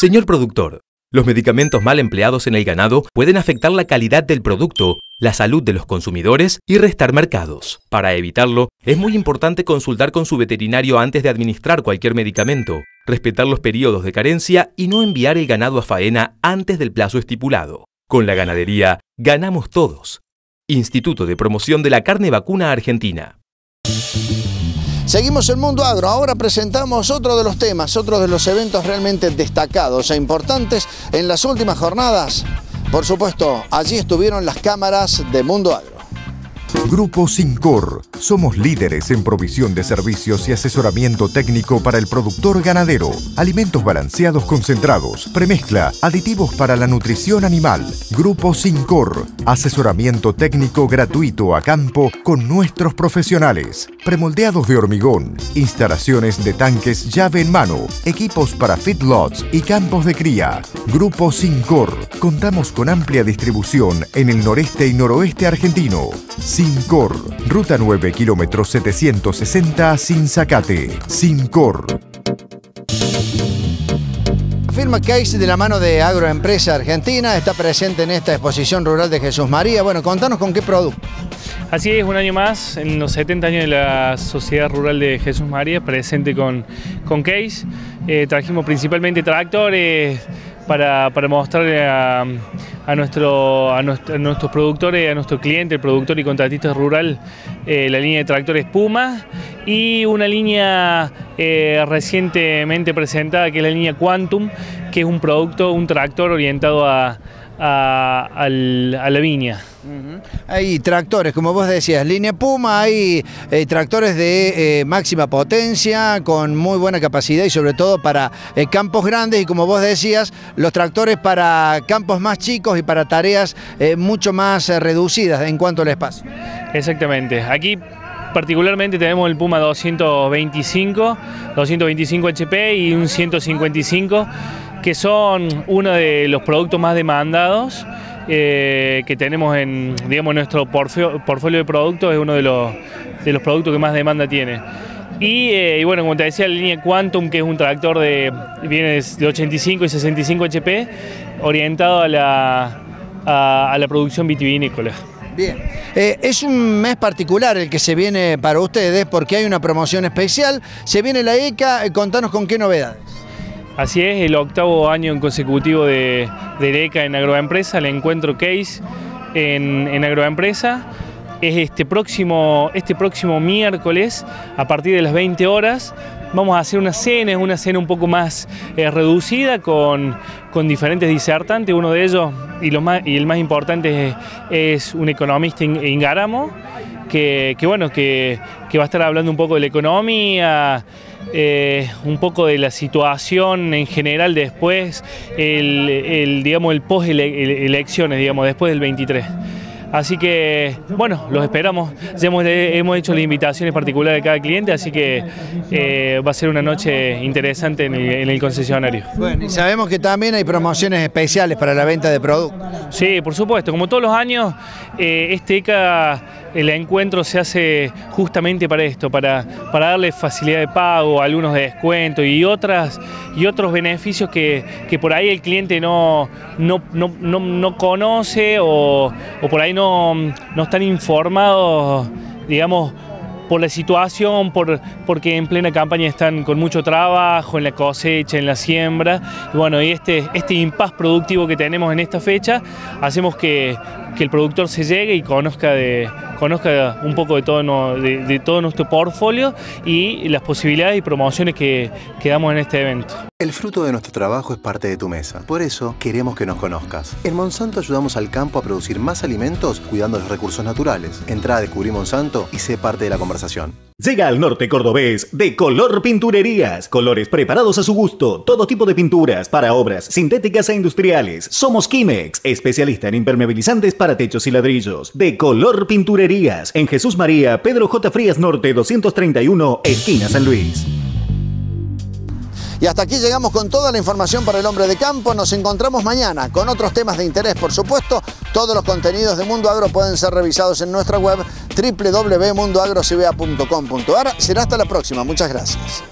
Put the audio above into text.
Señor productor, los medicamentos mal empleados en el ganado pueden afectar la calidad del producto, la salud de los consumidores y restar mercados. Para evitarlo, es muy importante consultar con su veterinario antes de administrar cualquier medicamento, respetar los periodos de carencia y no enviar el ganado a faena antes del plazo estipulado. Con la ganadería, ganamos todos. Instituto de Promoción de la Carne Vacuna Argentina. Seguimos el mundo agro, ahora presentamos otro de los temas, otro de los eventos realmente destacados e importantes en las últimas jornadas. Por supuesto, allí estuvieron las cámaras de Mundo Agro. Grupo Sincor. Somos líderes en provisión de servicios y asesoramiento técnico para el productor ganadero. Alimentos balanceados concentrados, premezcla, aditivos para la nutrición animal. Grupo Sincor. Asesoramiento técnico gratuito a campo con nuestros profesionales. Premoldeados de hormigón. Instalaciones de tanques llave en mano. Equipos para feedlots y campos de cría. Grupo Sincor. Contamos con amplia distribución en el noreste y noroeste argentino. Sincor, Ruta 9, kilómetro 760, Sinzacate. Sincor. Firma Case de la mano de Agroempresa Argentina está presente en esta exposición rural de Jesús María. Bueno, contanos con qué producto. Así es, un año más, en los 70 años de la Sociedad Rural de Jesús María, presente con, con Case. Eh, trajimos principalmente tractores para, para mostrarle a, a, nuestro, a, nuestros productores, a nuestro cliente, el productor y contratista rural, eh, la línea de tractores Puma y una línea eh, recientemente presentada que es la línea Quantum, que es un producto, un tractor orientado a, a, la viña. Hay tractores, como vos decías, línea Puma, hay eh, tractores de eh, máxima potencia, con muy buena capacidad y sobre todo para eh, campos grandes y como vos decías, los tractores para campos más chicos y para tareas mucho más reducidas en cuanto al espacio. Exactamente, aquí particularmente tenemos el Puma 225, 225 HP y un 155 que son uno de los productos más demandados eh, que tenemos en digamos, nuestro portfolio de productos, es uno de los, de los productos que más demanda tiene. Y, eh, bueno, como te decía, la línea Quantum, que es un tractor de, viene de 85 y 65 HP, orientado a la, a, la producción vitivinícola. Bien, eh, es un mes particular el que se viene para ustedes porque hay una promoción especial, se viene la ECA, contanos con qué novedades. Así es, el octavo año consecutivo de, de en Agroempresa, el encuentro Case en, en Agroempresa. Es este próximo, este próximo miércoles, a partir de las 20 horas, vamos a hacer una cena, una cena un poco más eh, reducida con, diferentes disertantes. Uno de ellos, y, el más importante, es, un economista Ingaramo, que, que bueno, que, que va a estar hablando un poco de la economía, eh, un poco de la situación en general después, el, digamos, el post elecciones, digamos, después del 23. Así que, bueno, los esperamos. Ya hemos, hemos hecho las invitaciones particulares de cada cliente, así que eh, va a ser una noche interesante en el, concesionario. Bueno, y sabemos que también hay promociones especiales para la venta de productos. Sí, por supuesto. Como todos los años, eh, este ECA, el encuentro se hace justamente para esto, para, para darle facilidad de pago, algunos de descuento y, otras, y otros beneficios que, por ahí el cliente no, no, no, conoce o, o por ahí no no, están informados, digamos, por la situación, por, porque en plena campaña están con mucho trabajo, en la cosecha, en la siembra. Y bueno, y este, este impas productivo que tenemos en esta fecha, hacemos que, que el productor se llegue y conozca de, conozca un poco de todo, de, todo nuestro portfolio y las posibilidades y promociones que, que damos en este evento. El fruto de nuestro trabajo es parte de tu mesa. Por eso queremos que nos conozcas. En Monsanto ayudamos al campo a producir más alimentos cuidando los recursos naturales. Entra a Descubrir Monsanto y sé parte de la conversación. Llega al norte cordobés de Color Pinturerías. Colores preparados a su gusto. Todo tipo de pinturas para obras sintéticas e industriales. Somos Kimex, especialista en impermeabilizantes para techos y ladrillos. De Color Pinturerías. En Jesús María, Pedro J. Frías Norte 231, esquina San Luis. Y hasta aquí llegamos con toda la información para el hombre de campo. Nos encontramos mañana con otros temas de interés, por supuesto. Todos los contenidos de Mundo Agro pueden ser revisados en nuestra web www.mundoagrocba.com.ar. Será hasta la próxima. Muchas gracias.